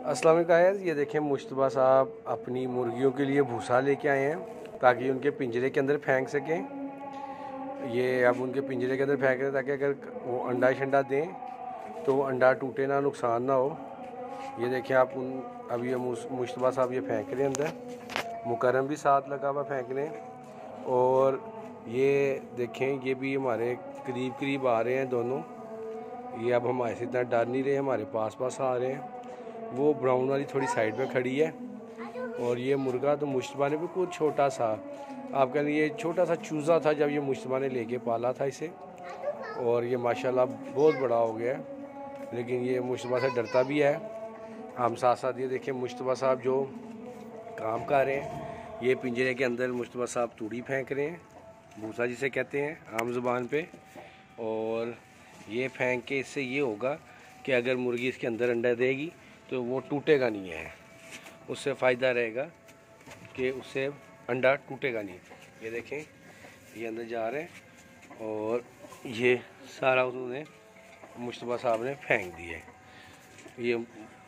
अस्सलाम वालेकुम ये देखें मुशतबा साहब अपनी मुर्गियों के लिए भूसा लेके आए हैं, ताकि उनके पिंजरे के अंदर फेंक सकें। ये अब उनके पिंजरे के अंदर फेंक रहे ताकि अगर वो अंडा शंडा दें तो अंडा टूटे ना, नुकसान ना हो। ये देखें आप उन, अब ये मुशतबा साहब ये फेंक रहे हैं अंदर। मुकरम भी साथ लगा हुआ फेंकने और ये देखें, ये भी हमारे करीब करीब आ रहे हैं दोनों। ये अब हमारे से इतना डर नहीं रहे, हमारे पास पास आ रहे हैं। वो ब्राउन वाली थोड़ी साइड में खड़ी है और ये मुर्गा तो मुश्तबा ने कुछ छोटा सा, आप कह ये छोटा सा चूज़ा था जब ये मुश्तबा ने लेके पाला था इसे। और ये माशाल्लाह बहुत बड़ा हो गया है, लेकिन ये मुश्तबा से डरता भी है। हम साथ साथ ये देखें, मुश्तबा साहब जो काम कर रहे हैं, ये पिंजरे के अंदर मुश्तबा साहब तूड़ी फेंक रहे हैं भूसा जिसे कहते हैं आम ज़ुबान पे। और ये फेंक के इससे ये होगा कि अगर मुर्गी इसके अंदर अंडा देगी तो वो टूटेगा नहीं है। उससे फ़ायदा रहेगा कि उससे अंडा टूटेगा नहीं। ये देखें, ये अंदर जा रहे हैं और ये सारा उन्होंने मुशतबा साहब ने फेंक दिए ये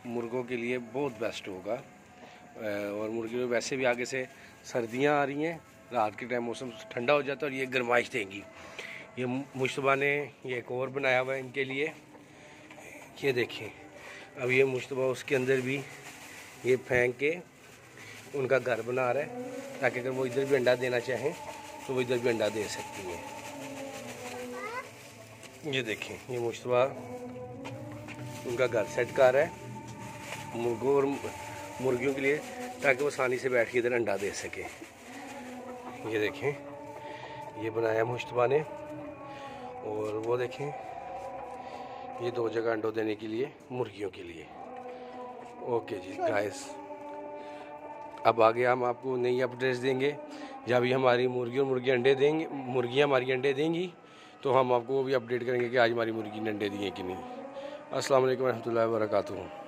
मुर्गों के लिए बहुत बेस्ट होगा। और मुर्गी में वैसे भी आगे से सर्दियाँ आ रही हैं, रात के टाइम मौसम ठंडा हो जाता है और ये गर्माइश देंगी। ये मुशतबा ने ये एक और बनाया हुआ है इनके लिए। ये देखें अब ये मुशतबा उसके अंदर भी ये फेंक के उनका घर बना रहा है, ताकि अगर वो इधर भी अंडा देना चाहें तो वो इधर भी अंडा दे सकती हैं। ये देखें, ये मुशतबा उनका घर सेट कर रहा है, मुर्गों और मुर्गियों के लिए, ताकि वो आसानी से बैठ के इधर अंडा दे सके। ये देखें, ये बनाया मुशतबा ने, और वो देखें ये दो जगह अंडों देने के लिए मुर्गियों के लिए। ओके जी गाइस अब आगे हम आपको नई अपडेट्स देंगे। जब भी हमारी मुर्गी और मुर्गी अंडे देंगे मुर्गियाँ हमारी अंडे देंगी तो हम आपको वो भी अपडेट करेंगे कि आज हमारी मुर्गी ने अंडे दिए कि नहीं। अस्सलाम वालेकुम रहमतुल्लाहि व बरकातुहू